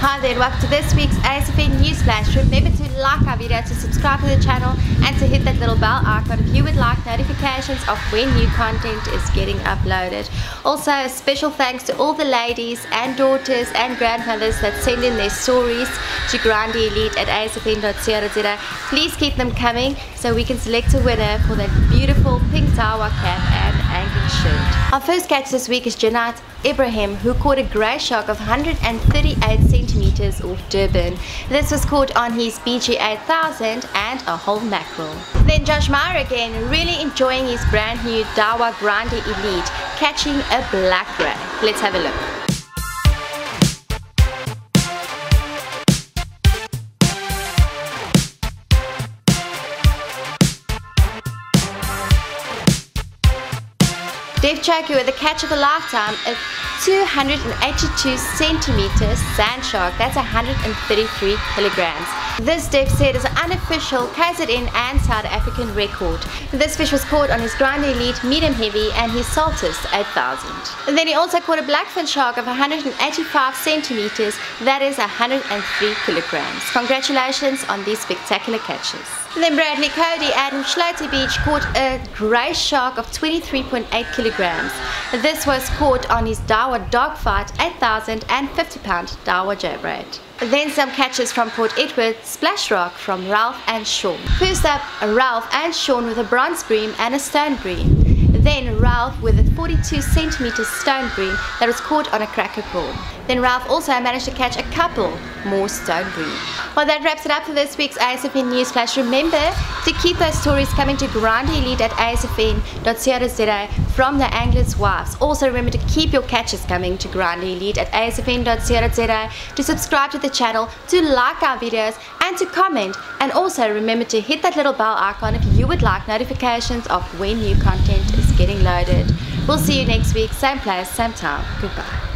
Hi there, welcome to this week's ASFN Newsflash. Remember to like our video, to subscribe to the channel, and to hit that little bell icon if you would like notifications of when new content is getting uploaded. Also, a special thanks to all the ladies and daughters and grandmothers that send in their stories to Grande Elite at asfn.co.za. Please keep them coming so we can select a winner for that beautiful pink Daiwa cap and angling shirt. Our first catch this week is Janat Ibrahim who caught a grey shark of 138 centimeters off Durban. This was caught on his BG 8000 and a whole mackerel. Then Josh Meyer again, really enjoying his brand new Daiwa Grande Elite, catching a black ray. Let's have a look. Dave Chaku with a catch of a lifetime, a 282 centimeters sand shark, that's 133 kilograms. This Dave said is an unofficial KZN and South African record. This fish was caught on his Grande Elite medium heavy and his Saltist 8000. And then he also caught a blackfin shark of 185 centimeters, that is 103 kilograms. Congratulations on these spectacular catches. Then Bradley Cody at Umhloti Beach caught a grey shark of 23.8 kilograms. This was caught on his Daiwa Dogfight 8000 and 50 pound Daiwa J-Braid. Then some catches from Port Edward, Splash Rock from Ralph and Sean. First up, Ralph and Sean with a bronze bream and a stone bream. Then Ralph with a 42 centimeter stone bream that was caught on a cracker prawn. Then Ralph also managed to catch a couple more stone bream. Well, that wraps it up for this week's ASFN News Flash. Remember to keep those stories coming to Grande Elite at asfn.co.za from the Anglers' Wives. Also remember to keep your catches coming to Grande Elite at asfn.co.za, to subscribe to the channel, to like our videos, and to comment. And also remember to hit that little bell icon if you would like notifications of when new content is getting loaded. We'll see you next week, same place, same time. Goodbye.